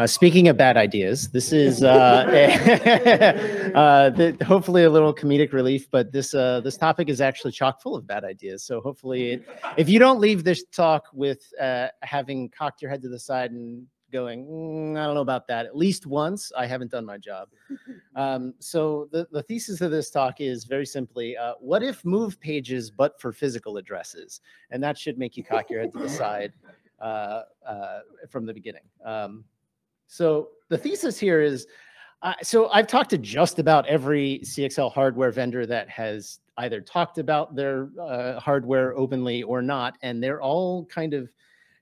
Uh, speaking of bad ideas, this is uh, uh, the, hopefully a little comedic relief, but this uh, this topic is actually chock full of bad ideas. So hopefully, it, if you don't leave this talk with uh, having cocked your head to the side and going, mm, I don't know about that, at least once, I haven't done my job. Um, so the, the thesis of this talk is very simply, uh, what if move pages but for physical addresses? And that should make you cock your head to the side from the beginning. Um, so the thesis here is, uh, so I've talked to just about every CXL hardware vendor that has either talked about their uh, hardware openly or not, and they're all kind of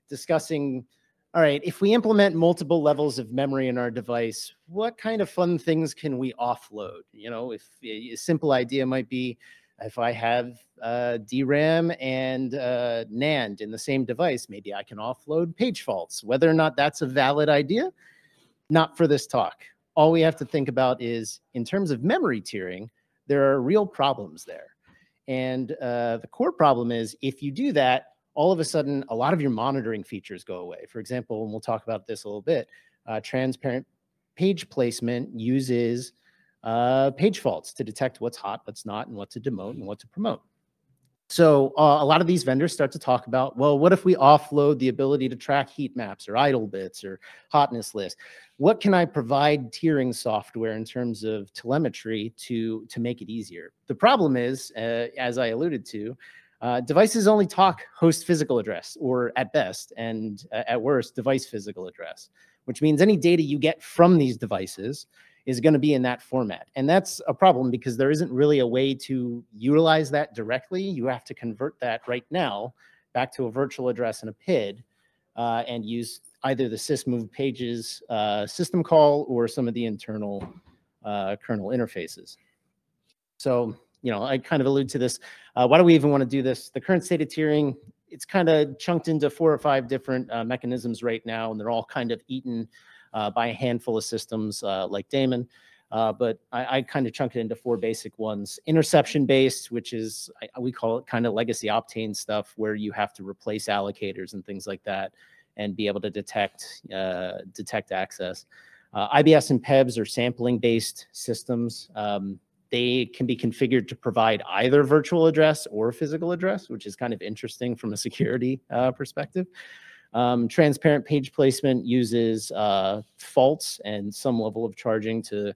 discussing, all right, if we implement multiple levels of memory in our device, what kind of fun things can we offload? You know, if a simple idea might be, if I have uh, DRAM and uh, NAND in the same device, maybe I can offload page faults. Whether or not that's a valid idea not for this talk. All we have to think about is in terms of memory tiering, there are real problems there. And uh, the core problem is if you do that, all of a sudden, a lot of your monitoring features go away. For example, and we'll talk about this a little bit, uh, transparent page placement uses uh, page faults to detect what's hot, what's not, and what to demote and what to promote. So uh, a lot of these vendors start to talk about, well, what if we offload the ability to track heat maps or idle bits or hotness lists? What can I provide tiering software in terms of telemetry to, to make it easier? The problem is, uh, as I alluded to, uh, devices only talk host physical address, or at best, and uh, at worst, device physical address, which means any data you get from these devices is going to be in that format. And that's a problem because there isn't really a way to utilize that directly. You have to convert that right now back to a virtual address and a PID uh, and use either the sysmove pages uh, system call or some of the internal uh, kernel interfaces. So, you know, I kind of allude to this. Uh, why do we even want to do this? The current state of tiering, it's kind of chunked into four or five different uh, mechanisms right now, and they're all kind of eaten by a handful of systems uh, like DAMON. Uh, but I, I kind of chunk it into four basic ones. Interception based, which is, I, we call it kind of legacy Optane stuff where you have to replace allocators and things like that and be able to detect, uh, detect access. Uh, IBS and PEBS are sampling based systems. Um, they can be configured to provide either virtual address or physical address, which is kind of interesting from a security uh, perspective. Um, transparent page placement uses uh, faults and some level of charging to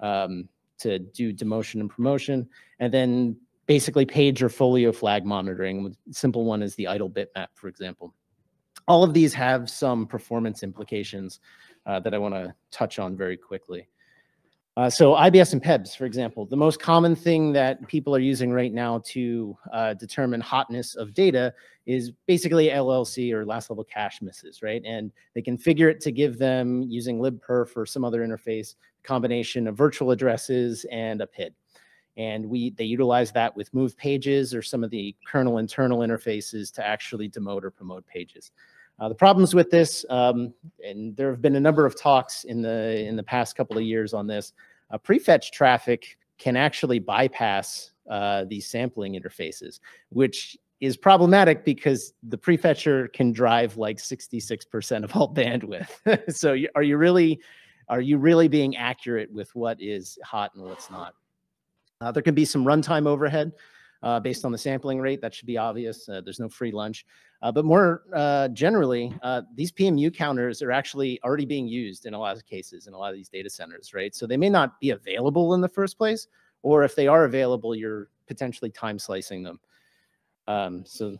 um, to do demotion and promotion, and then basically page or folio flag monitoring. Simple one is the idle bitmap, for example. All of these have some performance implications uh, that I want to touch on very quickly. Uh, so IBS and PEBS, for example, the most common thing that people are using right now to uh, determine hotness of data is basically LLC or last level cache misses, right? And they configure it to give them using libperf or some other interface combination of virtual addresses and a PID. And we they utilize that with move pages or some of the kernel internal interfaces to actually demote or promote pages. Uh, the problems with this, um, and there have been a number of talks in the in the past couple of years on this, uh, prefetch traffic can actually bypass uh, these sampling interfaces, which is problematic because the prefetcher can drive like 66% of all bandwidth. so are you really are you really being accurate with what is hot and what's not? Uh, there can be some runtime overhead uh, based on the sampling rate. That should be obvious. Uh, there's no free lunch. Uh, but more uh, generally, uh, these PMU counters are actually already being used in a lot of cases in a lot of these data centers, right? So they may not be available in the first place, or if they are available, you're potentially time slicing them. Um, so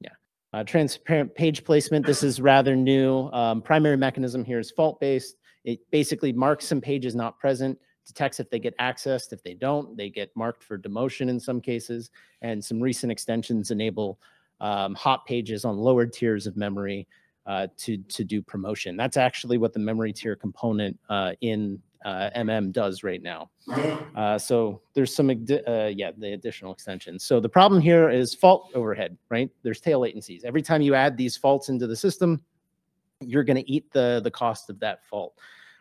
yeah, uh, transparent page placement. This is rather new. Um, primary mechanism here is fault-based. It basically marks some pages not present detects if they get accessed. If they don't, they get marked for demotion in some cases. And some recent extensions enable um, hot pages on lower tiers of memory uh, to, to do promotion. That's actually what the memory tier component uh, in uh, MM does right now. Uh, so there's some, uh, yeah, the additional extensions. So the problem here is fault overhead, right? There's tail latencies. Every time you add these faults into the system, you're going to eat the, the cost of that fault.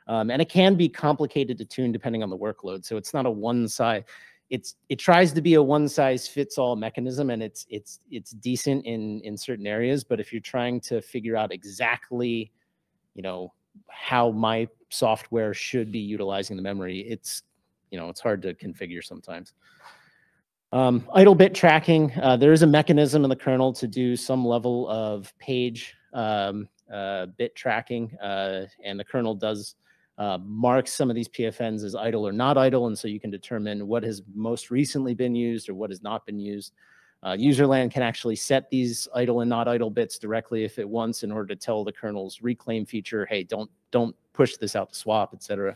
Um, and it can be complicated to tune depending on the workload. So it's not a one size. It's it tries to be a one size fits all mechanism, and it's it's it's decent in in certain areas. But if you're trying to figure out exactly, you know, how my software should be utilizing the memory. It's, you know, it's hard to configure sometimes. Um, idle bit tracking, uh, there is a mechanism in the kernel to do some level of page um, uh, bit tracking, uh, and the kernel does uh, mark some of these PFNs as idle or not idle, and so you can determine what has most recently been used or what has not been used. Uh, userland can actually set these idle and not idle bits directly if it wants in order to tell the kernel's reclaim feature, hey, don't don't push this out to swap, etc.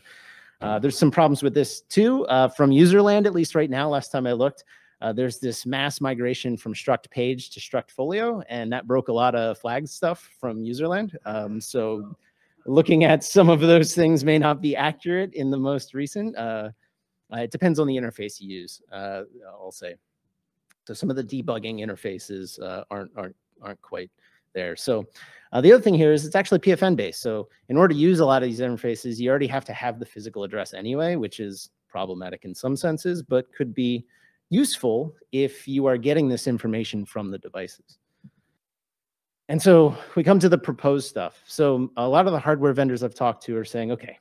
Uh, there's some problems with this too. Uh, from userland, at least right now, last time I looked, uh, there's this mass migration from struct page to struct folio, and that broke a lot of flag stuff from userland. Um, so looking at some of those things may not be accurate in the most recent. Uh, it depends on the interface you use, uh, I'll say. So some of the debugging interfaces uh, aren't, aren't, aren't quite there. So uh, the other thing here is it's actually PFN based. So in order to use a lot of these interfaces, you already have to have the physical address anyway, which is problematic in some senses, but could be useful if you are getting this information from the devices. And so we come to the proposed stuff. So a lot of the hardware vendors I've talked to are saying, okay,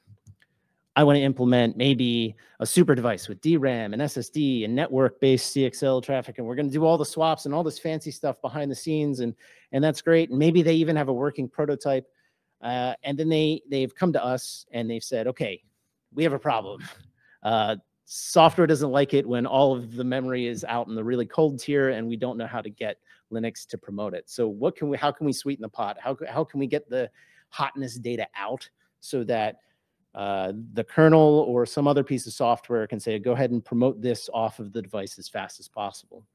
I want to implement maybe a super device with DRAM and SSD and network-based CXL traffic, and we're going to do all the swaps and all this fancy stuff behind the scenes, and and that's great. And maybe they even have a working prototype. Uh, and then they they've come to us and they've said, okay, we have a problem. Uh, software doesn't like it when all of the memory is out in the really cold tier, and we don't know how to get Linux to promote it. So what can we? How can we sweeten the pot? How how can we get the hotness data out so that uh, the kernel or some other piece of software can say, go ahead and promote this off of the device as fast as possible.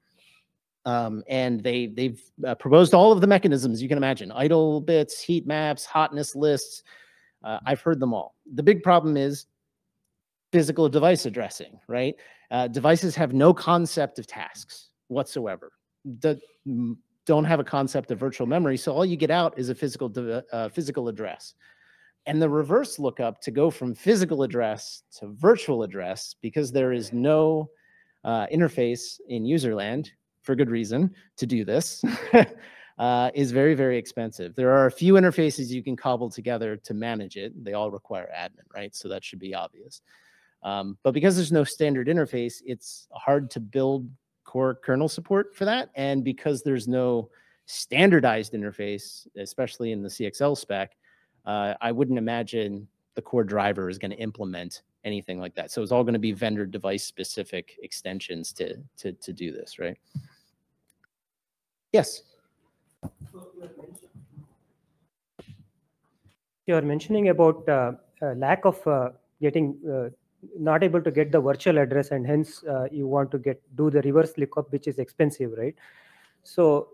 Um, and they, they've uh, proposed all of the mechanisms you can imagine, idle bits, heat maps, hotness lists. Uh, I've heard them all. The big problem is physical device addressing, right? Uh, devices have no concept of tasks whatsoever. The, don't have a concept of virtual memory. So all you get out is a physical, uh, physical address and the reverse lookup to go from physical address to virtual address because there is no uh, interface in userland for good reason to do this uh, is very, very expensive. There are a few interfaces you can cobble together to manage it. They all require admin, right? So that should be obvious. Um, but because there's no standard interface, it's hard to build core kernel support for that. And because there's no standardized interface, especially in the CXL spec, uh, I wouldn't imagine the core driver is going to implement anything like that. So it's all going to be vendor device specific extensions to, to, to do this, right? Yes. You are mentioning about uh, uh, lack of uh, getting, uh, not able to get the virtual address and hence uh, you want to get do the reverse lookup, which is expensive, right? So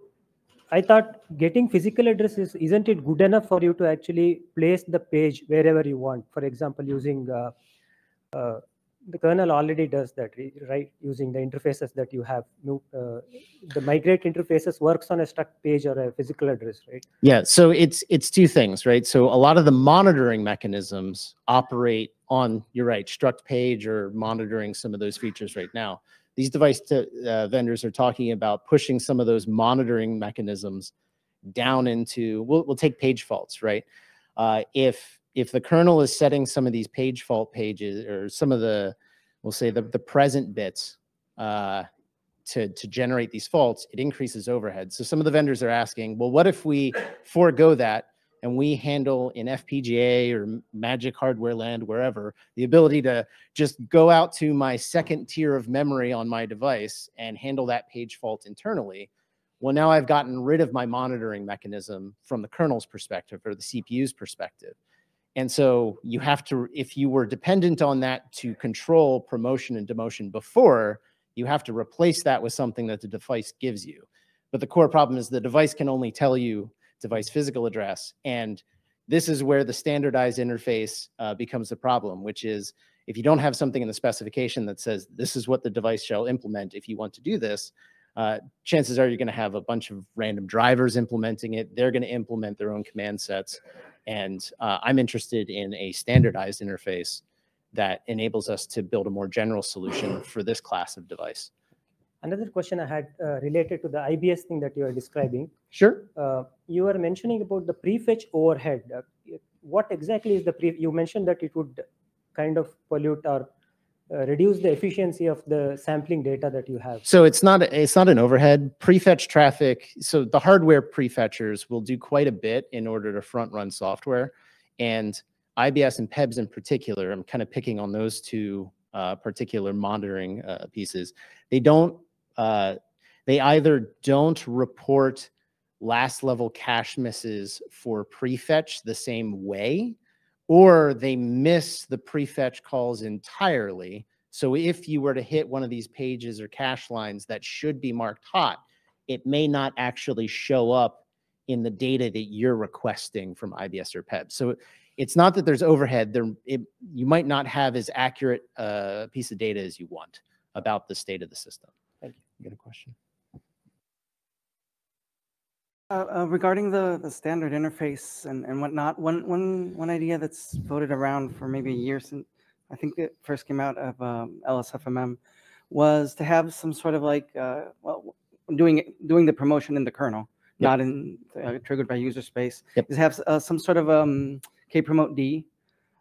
I thought getting physical address is isn't it good enough for you to actually place the page wherever you want? For example, using uh, uh, the kernel already does that, right? Using the interfaces that you have. Uh, the migrate interfaces works on a struct page or a physical address, right? Yeah. So it's it's two things, right? So a lot of the monitoring mechanisms operate on you're right, struct page or monitoring some of those features right now these device uh, vendors are talking about pushing some of those monitoring mechanisms down into, we'll, we'll take page faults, right? Uh, if, if the kernel is setting some of these page fault pages or some of the, we'll say the, the present bits uh, to, to generate these faults, it increases overhead. So some of the vendors are asking, well, what if we forego that and we handle in FPGA or Magic Hardware Land, wherever, the ability to just go out to my second tier of memory on my device and handle that page fault internally. Well, now I've gotten rid of my monitoring mechanism from the kernel's perspective or the CPU's perspective. And so you have to, if you were dependent on that to control promotion and demotion before, you have to replace that with something that the device gives you. But the core problem is the device can only tell you device physical address. And this is where the standardized interface uh, becomes a problem, which is if you don't have something in the specification that says this is what the device shall implement if you want to do this, uh, chances are you're going to have a bunch of random drivers implementing it. They're going to implement their own command sets. And uh, I'm interested in a standardized interface that enables us to build a more general solution for this class of device. Another question I had uh, related to the IBS thing that you are describing. Sure. Uh, you were mentioning about the prefetch overhead. Uh, what exactly is the pre? You mentioned that it would kind of pollute or reduce the efficiency of the sampling data that you have. So it's not it's not an overhead prefetch traffic. So the hardware prefetchers will do quite a bit in order to front run software, and IBS and PEBS in particular. I'm kind of picking on those two uh, particular monitoring uh, pieces. They don't. Uh, they either don't report last level cache misses for prefetch the same way, or they miss the prefetch calls entirely. So if you were to hit one of these pages or cache lines that should be marked hot, it may not actually show up in the data that you're requesting from IBS or PEB. So it's not that there's overhead. There, it, you might not have as accurate a uh, piece of data as you want about the state of the system. Thank you. You got a question? Uh, uh, regarding the, the standard interface and, and whatnot, one, one, one idea that's floated around for maybe a year since I think it first came out of um, LSFMM was to have some sort of like, uh, well, doing doing the promotion in the kernel, yep. not in uh, triggered by user space, yep. is have uh, some sort of um, kpromoted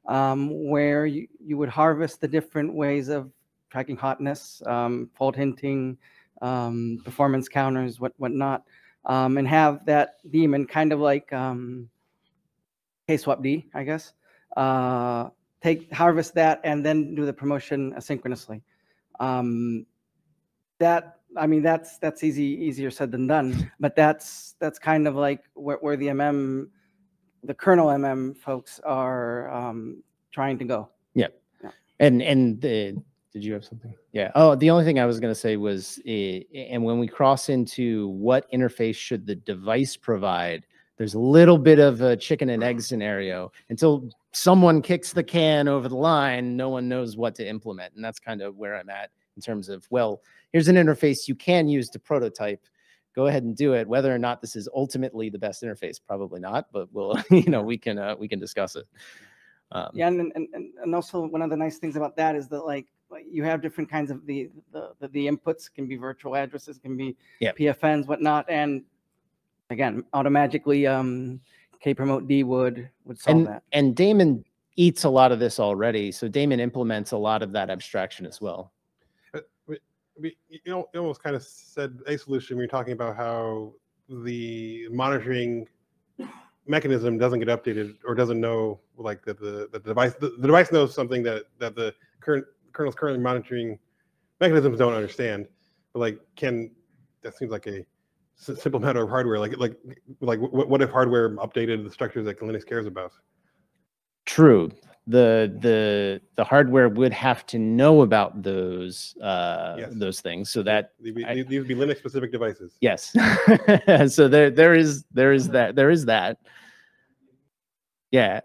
um, where you, you would harvest the different ways of tracking hotness, um, fault hinting, um, performance counters, what whatnot um, and have that daemon kind of like um, swap D, I guess. Uh, take harvest that and then do the promotion asynchronously. Um, that I mean that's that's easy easier said than done, but that's that's kind of like where, where the MM, the kernel MM folks are um, trying to go. Yeah. yeah. And and the did you have something? Yeah. Oh, the only thing I was going to say was, uh, and when we cross into what interface should the device provide, there's a little bit of a chicken and egg scenario until someone kicks the can over the line. No one knows what to implement, and that's kind of where I'm at in terms of well, here's an interface you can use to prototype. Go ahead and do it. Whether or not this is ultimately the best interface, probably not, but we'll you know we can uh, we can discuss it. Um, yeah, and, and and also one of the nice things about that is that like you have different kinds of the the, the, the inputs can be virtual addresses, can be yep. PFNs, whatnot, and again, automatically um, kpromoted would would solve and, that. And DAMON eats a lot of this already, so DAMON implements a lot of that abstraction as well. Uh, we, you know, you almost kind of said a solution. We are talking about how the monitoring mechanism doesn't get updated or doesn't know like that the, the device the, the device knows something that that the current kernel's currently monitoring mechanisms don't understand. But like, can that seems like a simple matter of hardware. Like, like, like, what, what if hardware updated the structures that Linux cares about? True. The the the hardware would have to know about those uh, yes. those things, so that these, be, these would be Linux specific devices. Yes. so there there is there is that there is that. Yeah,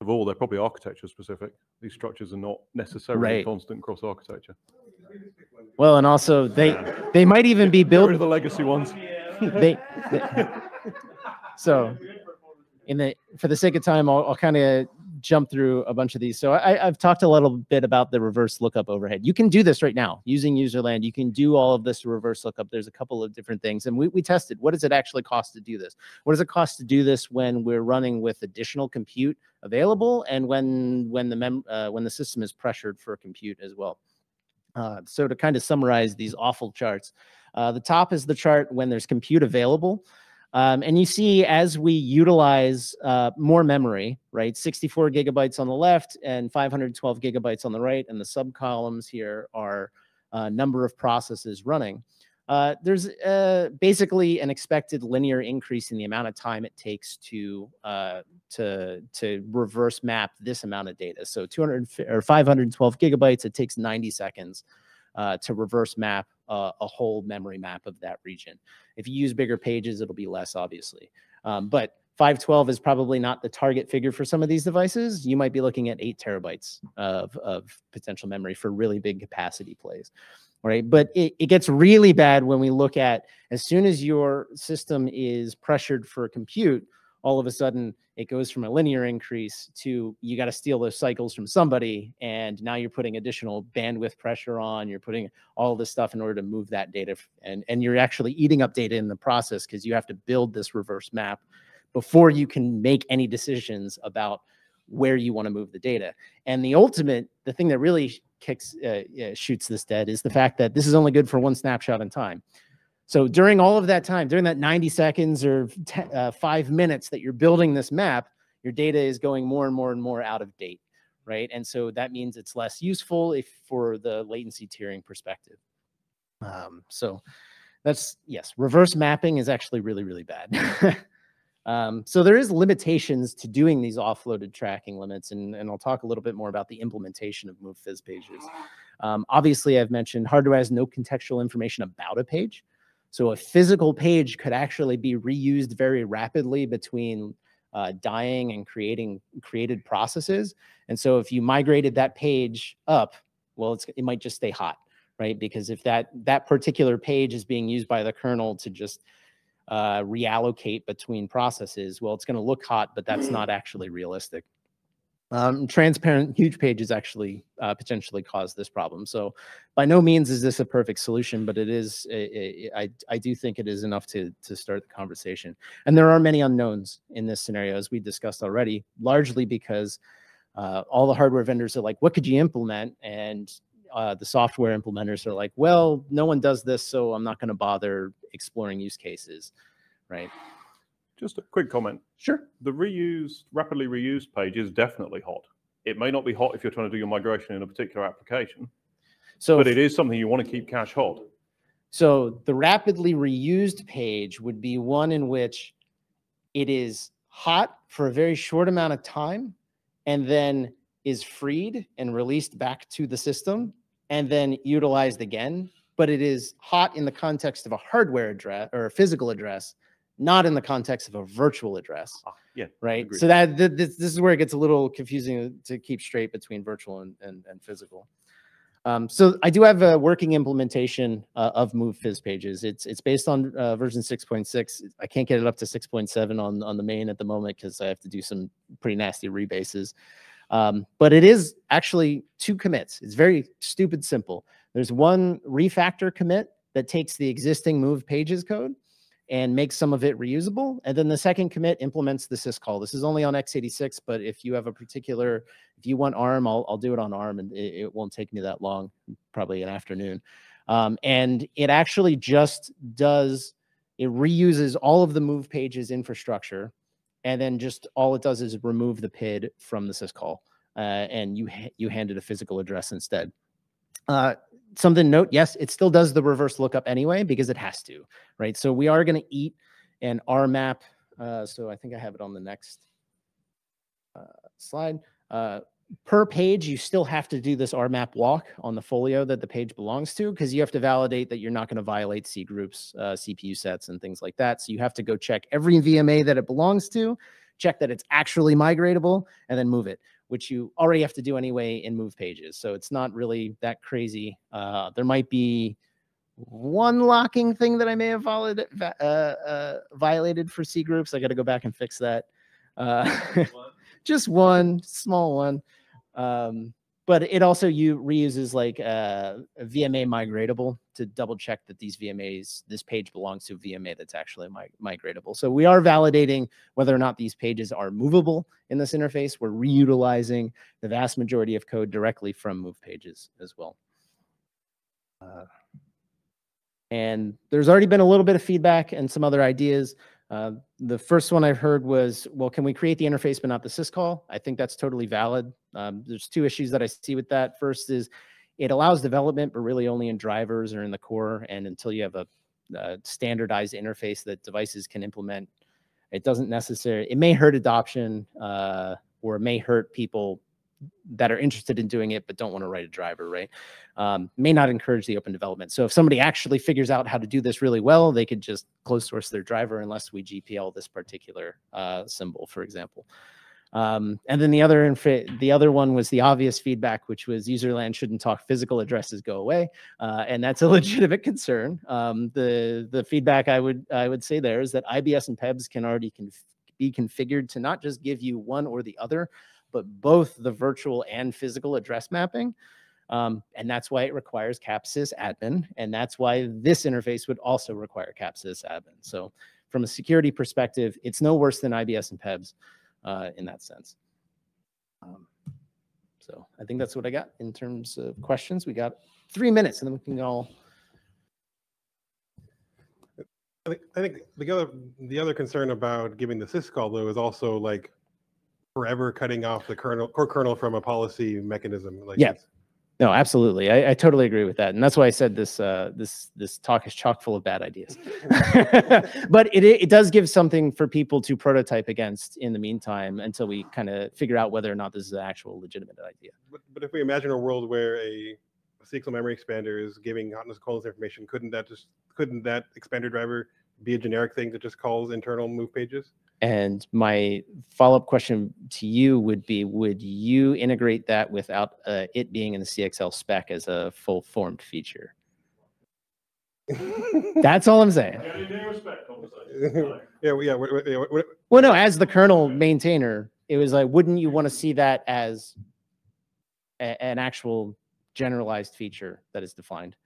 of all, they're probably architecture specific. These structures are not necessarily right. constant cross architecture. Well, and also they they might even be built the legacy ones. they, they, so in the for the sake of time, I'll, I'll kind of jump through a bunch of these. So I, have talked a little bit about the reverse lookup overhead. You can do this right now using userland. You can do all of this reverse lookup. There's a couple of different things. And we, we tested, what does it actually cost to do this? What does it cost to do this when we're running with additional compute available and when, when, the, mem uh, when the system is pressured for compute as well? Uh, so to kind of summarize these awful charts, uh, the top is the chart when there's compute available. Um, and you see as we utilize uh, more memory, right, 64 gigabytes on the left and 512 gigabytes on the right, and the sub columns here are uh, number of processes running. Uh, there's uh, basically an expected linear increase in the amount of time it takes to uh, to to reverse map this amount of data. So 200 or 512 gigabytes, it takes 90 seconds uh, to reverse map a, a, whole memory map of that region. If you use bigger pages, it'll be less, obviously. Um, but 512 is probably not the target figure for some of these devices. You might be looking at eight terabytes of, of potential memory for really big capacity plays, right? But it, it gets really bad when we look at as soon as your system is pressured for compute, all of a sudden it goes from a linear increase to you got to steal those cycles from somebody and now you're putting additional bandwidth pressure on you're putting all this stuff in order to move that data and and you're actually eating up data in the process because you have to build this reverse map before you can make any decisions about where you want to move the data. And the ultimate, the thing that really kicks, uh, shoots this dead is the fact that this is only good for one snapshot in time. So during all of that time, during that 90 seconds or uh, five minutes that you're building this map, your data is going more and more and more out of date, right? And so that means it's less useful if for the latency tiering perspective. Um, so that's, yes, reverse mapping is actually really, really bad. um, so there is limitations to doing these offloaded tracking limits, and, and I'll talk a little bit more about the implementation of Move Phys pages. Um, obviously, I've mentioned hardware has no contextual information about a page. So a physical page could actually be reused very rapidly between uh, dying and creating created processes. And so if you migrated that page up, well, it's it might just stay hot right? Because if that that particular page is being used by the kernel to just uh, reallocate between processes, well, it's going to look hot, but that's not actually realistic. Um, transparent huge pages actually uh, potentially cause this problem. So by no means is this a perfect solution, but it is. I I do think it is enough to, to start the conversation. And there are many unknowns in this scenario, as we discussed already, largely because uh, all the hardware vendors are like, what could you implement? And uh, the software implementers are like, well, no one does this, so I'm not going to bother exploring use cases, right? Just a quick comment. Sure. The reused, rapidly reused page is definitely hot. It may not be hot if you're trying to do your migration in a particular application, so but it is something you want to keep cache hot. So the rapidly reused page would be one in which it is hot for a very short amount of time and then is freed and released back to the system and then utilized again, but it is hot in the context of a hardware address or a physical address, not in the context of a virtual address. Ah, yeah. Right. Agreed. So that th this, this is where it gets a little confusing to keep straight between virtual and, and, and physical. Um, so I do have a working implementation uh, of Move Phys pages. It's it's based on uh, version 6.6. I can't get it up to 6.7 on on the main at the moment because I have to do some pretty nasty rebases. Um, but it is actually two commits. It's very stupid simple. There's one refactor commit that takes the existing move pages code and makes some of it reusable. And then the second commit implements the syscall. This is only on x86, but if you have a particular, if you want ARM, I'll, I'll do it on ARM and it, it won't take me that long, probably an afternoon. Um, and it actually just does, it reuses all of the move pages infrastructure and then just all it does is remove the PID from the syscall, uh, and you ha you hand it a physical address instead. Uh, something to note, yes, it still does the reverse lookup anyway because it has to, right? So we are going to eat an RMAP. Uh, so I think I have it on the next uh, slide. Uh, per page, you still have to do this r map walk on the folio that the page belongs to because you have to validate that you're not going to violate cgroups, uh, cpusets, and things like that. So you have to go check every VMA that it belongs to, check that it's actually migratable, and then move it, which you already have to do anyway in move pages. So it's not really that crazy. Uh, there might be one locking thing that I may have violated, uh, uh, violated for cgroups. I got to go back and fix that. Uh, just one small one. Um, but it also you reuses like uh, a VMA migratable to double check that these VMAs, this page belongs to a VMA that's actually migratable. So we are validating whether or not these pages are movable in this interface. We're reutilizing the vast majority of code directly from move pages as well. Uh, and there's already been a little bit of feedback and some other ideas. Uh, the first one I've heard was, well, can we create the interface but not the syscall? I think that's totally valid. Um, there's two issues that I see with that. First is it allows development, but really only in drivers or in the core. And until you have a, a standardized interface that devices can implement, it doesn't necessarily, it may hurt adoption uh, or it may hurt people that are interested in doing it but don't want to write a driver, right? Um, may not encourage the open development. So if somebody actually figures out how to do this really well, they could just close source their driver unless we GPL this particular uh, symbol, for example. Um, and then the other the other one was the obvious feedback, which was userland shouldn't talk physical addresses go away, uh, and that's a legitimate concern. Um, the the feedback I would I would say there is that IBS and PEBS can already conf be configured to not just give you one or the other, but both the virtual and physical address mapping. Um, and that's why it requires CAP_SYS_ADMIN. And that's why this interface would also require CAP_SYS_ADMIN. So from a security perspective, it's no worse than IBS and PEBS uh, in that sense. Um, so I think that's what I got in terms of questions. We got three minutes and then we can all. I think, I think the other the other concern about giving the syscall though is also like forever cutting off the kernel core kernel from a policy mechanism. Like yeah. No, absolutely. I, I, totally agree with that, and that's why I said this. Uh, this this talk is chock full of bad ideas, but it it does give something for people to prototype against in the meantime until we kind of figure out whether or not this is an actual legitimate idea. But, but if we imagine a world where a, CXL memory expander is giving hotness calls information, couldn't that just couldn't that expander driver be a generic thing that just calls internal move pages? And my follow-up question to you would be, would you integrate that without uh, it being in the CXL spec as a full formed feature? That's all I'm saying. yeah, yeah. Well, no, as the kernel maintainer, it was like, wouldn't you want to see that as a, an actual generalized feature that is defined?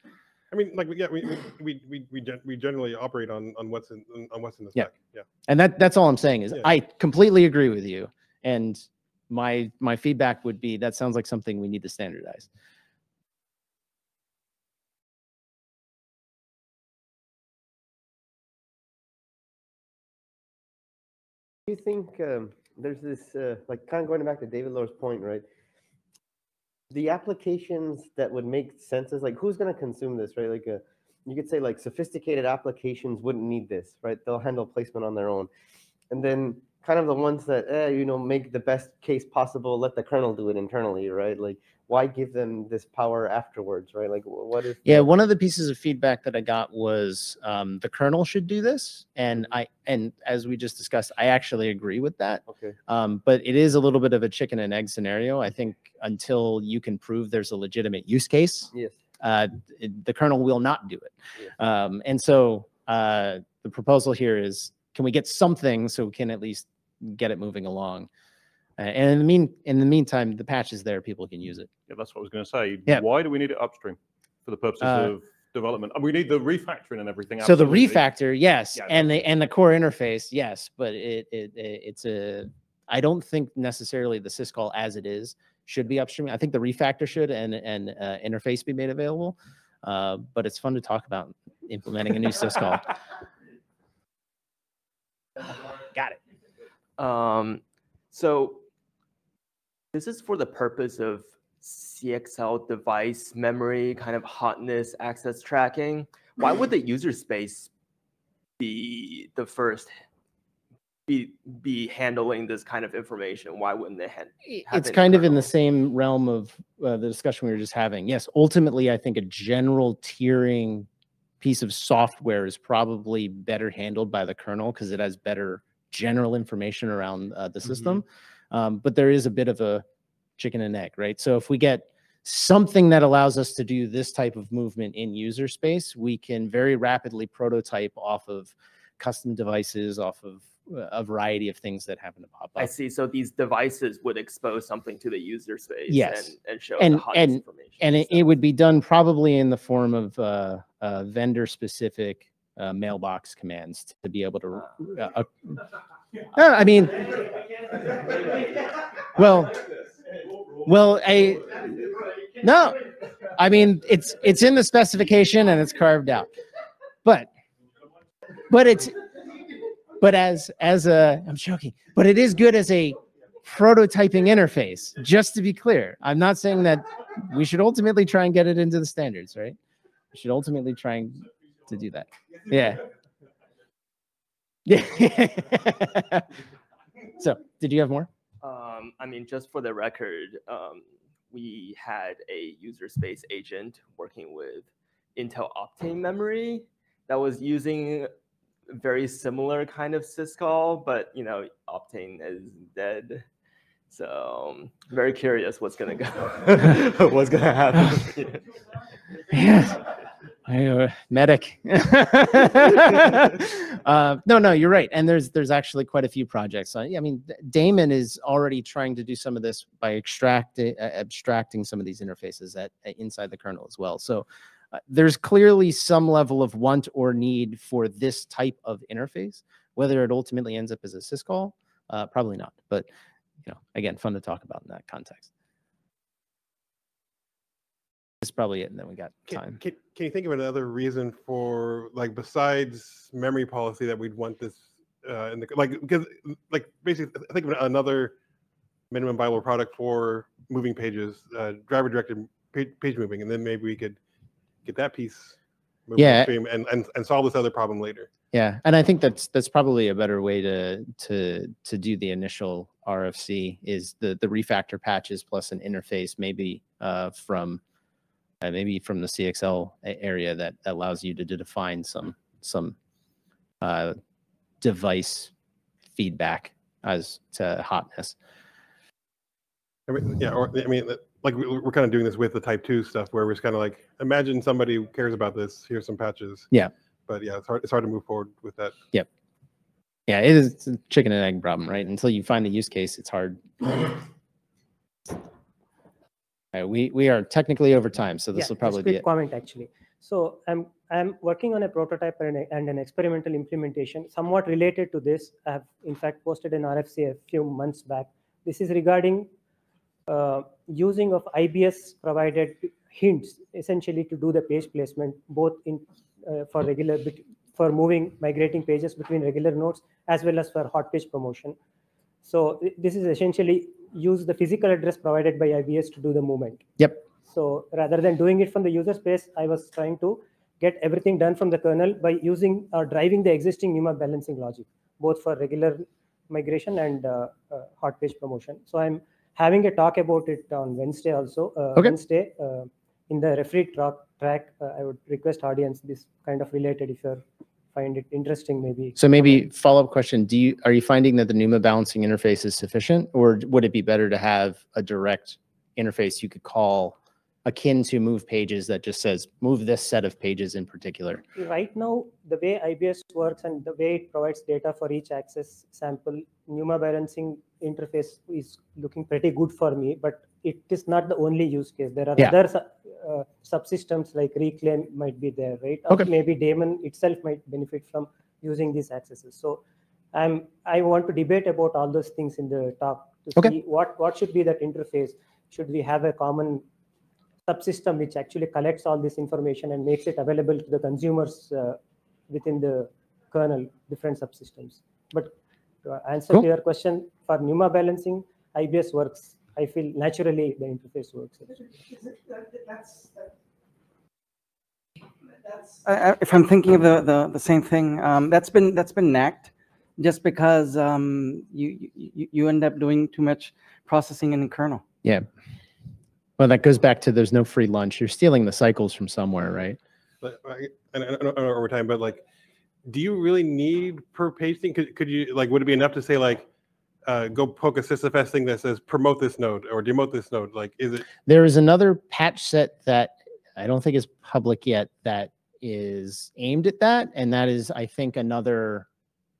I mean, like, yeah, we we we we, we generally operate on on what's in on what's in the spec. Yeah, yeah. And that that's all I'm saying is yeah. I completely agree with you. And my my feedback would be that sounds like something we need to standardize. Do you think um, there's this uh, like kind of going back to Davidlohr's point, right? The applications that would make sense is like who's going to consume this, right? Like a, uh, you could say like sophisticated applications wouldn't need this, right? They'll handle placement on their own. And then kind of the ones that eh, you know make the best case possible, let the kernel do it internally, right? Like why give them this power afterwards, right? Like what is? Yeah, one of the pieces of feedback that I got was um, the kernel should do this, and mm-hmm. I and as we just discussed, I actually agree with that. Okay. Um, but it is a little bit of a chicken and egg scenario. I think until you can prove there's a legitimate use case, yes, uh, it, the kernel will not do it. Yes. Um, and so uh, the proposal here is, can we get something so we can at least get it moving along? Uh, and in the mean in the meantime, the patch is there; people can use it. Yeah, that's what I was going to say. Yeah. Why do we need it upstream for the purposes uh, of development? And we need the refactoring and everything. So the refactor, yes, yeah, and the and the core interface, yes, but it, it, it it's a. I don't think necessarily the syscall as it is should be upstream. I think the refactor should and and uh, interface be made available. Uh, but it's fun to talk about implementing a new syscall. Got it. Um, so this is for the purpose of CXL device memory, kind of hotness access tracking. Why would the user space be the first be be handling this kind of information? Why wouldn't they have? It's kind of in the same realm of uh, the discussion we were just having. Yes, ultimately, I think a general tiering piece of software is probably better handled by the kernel because it has better general information around uh, the system. Mm-hmm. Um, but there is a bit of a chicken and egg, right? So if we get something that allows us to do this type of movement in user space, we can very rapidly prototype off of custom devices, off of a variety of things that happen to pop up. I see. So these devices would expose something to the user space yes. and, and show and, and, information. And it, it, would be done probably in the form of uh, uh, vendor specific uh, mailbox commands to be able to. Uh, uh, I mean, well, well, I no, I mean it's it's in the specification and it's carved out, but but it's but as as a I'm joking, but it is good as a prototyping interface. Just to be clear, I'm not saying that we should ultimately try and get it into the standards, right? We should ultimately try and to do that. Yeah. Yeah. so, did you have more? Um, I mean, just for the record, um, we had a user space agent working with Intel Optane memory that was using very similar kind of syscall, but you know, Optane is dead. So I'm very curious what's gonna go, what's gonna happen. yes. I, uh, medic. uh, no, no, you're right. And there's there's actually quite a few projects. I mean, Damon is already trying to do some of this by extracting uh, abstracting some of these interfaces at, inside the kernel as well. So uh, there's clearly some level of want or need for this type of interface. Whether it ultimately ends up as a syscall, uh, probably not. But you know, again, fun to talk about in that context. That's probably it, and then we got time. Can, can, can you think of another reason for like besides memory policy that we'd want this uh, in the like because like basically I think of another minimum viable product for moving pages, uh, driver directed page, page moving, and then maybe we could get that piece yeah and, and and solve this other problem later. Yeah, and I think that's that's probably a better way to to to do the initial RFC is the the refactor patches plus an interface maybe uh, from uh, maybe from the CXL area that allows you to, to define some some uh, device feedback as to hotness. I mean, yeah, or I mean, like we're kind of doing this with the Type Two stuff, where we're just kind of like, imagine somebody cares about this. Here's some patches. Yeah. But yeah, it's hard. It's hard to move forward with that. Yep. Yeah, it is a chicken and egg problem, right? Until you find the use case, it's hard. Right, we we are technically over time, so this yeah, will probably be it. comment actually. So I'm I'm working on a prototype and, a, and, an experimental implementation, somewhat related to this. I have in fact posted an RFC a few months back. This is regarding uh, using of IBS provided hints, essentially to do the page placement, both in uh, for regular for moving migrating pages between regular nodes as well as for hot page promotion. So this is essentially use the physical address provided by IBS to do the movement. Yep. So rather than doing it from the user space, I was trying to get everything done from the kernel by using or uh, driving the existing NUMA balancing logic, both for regular migration and uh, uh, hot page promotion. So I'm having a talk about it on Wednesday also. Uh, okay. Wednesday uh, in the referee track, track uh, I would request audience this kind of related if you find it interesting maybe. So maybe follow-up question, do you, are you finding that the NUMA balancing interface is sufficient or would it be better to have a direct interface you could call akin to move pages that just says move this set of pages in particular? Right now, the way IBS works and the way it provides data for each access sample, NUMA balancing interface is looking pretty good for me, but it is not the only use case. There are yeah. other uh, subsystems like Reclaim might be there, right? Okay. Or maybe DAMON itself might benefit from using these accesses. So I'm I want to debate about all those things in the talk to okay. see what what should be that interface. Should we have a common subsystem which actually collects all this information and makes it available to the consumers uh, within the kernel, different subsystems. But to answer cool. to your question, for NUMA balancing, IBS works. I feel naturally the interface works. Uh, if I'm thinking of the, the, the same thing, um, that's been that's been NACKed just because um, you, you you end up doing too much processing in the kernel. Yeah. Well, that goes back to there's no free lunch. You're stealing the cycles from somewhere, right? But and I don't know over time, but like, do you really need per page thing? Could, could you like, would it be enough to say like, uh, go poke a sysfs thing that says promote this node or demote this node? Like, is it? There is another patch set that I don't think is public yet that is aimed at that, and that is I think another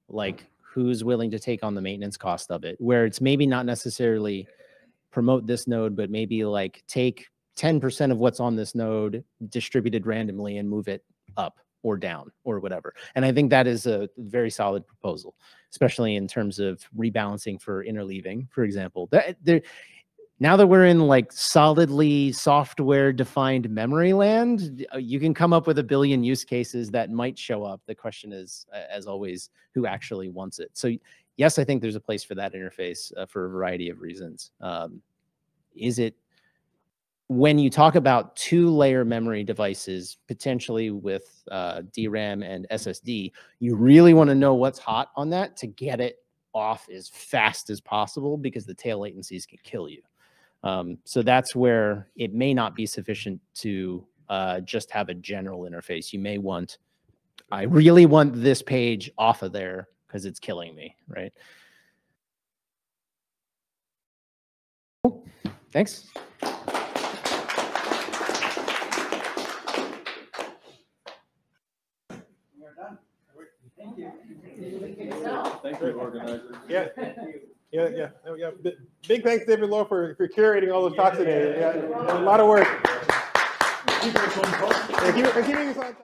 like who's willing to take on the maintenance cost of it, where it's maybe not necessarily promote this node, but maybe like take 10% of what's on this node distributed randomly and move it up or down or whatever. And I think that is a very solid proposal, especially in terms of rebalancing for interleaving, for example. That, there, now that we're in like solidly software defined memory land, uh, you can come up with a billion use cases that might show up. The question is, as always, who actually wants it? So yes, I think there's a place for that interface uh, for a variety of reasons. Um, is it when you talk about two layer memory devices, potentially with uh, DRAM and SSD, you really want to know what's hot on that to get it off as fast as possible because the tail latencies can kill you. Um, so that's where it may not be sufficient to uh, just have a general interface. You may want, I really want this page off of there because it's killing me, right? Thanks. Thank you, organizer. Yeah. Yeah, yeah, yeah. Big thanks, Davidlohr, for, for curating all those talks today. Yeah, a lot of work. keeping us on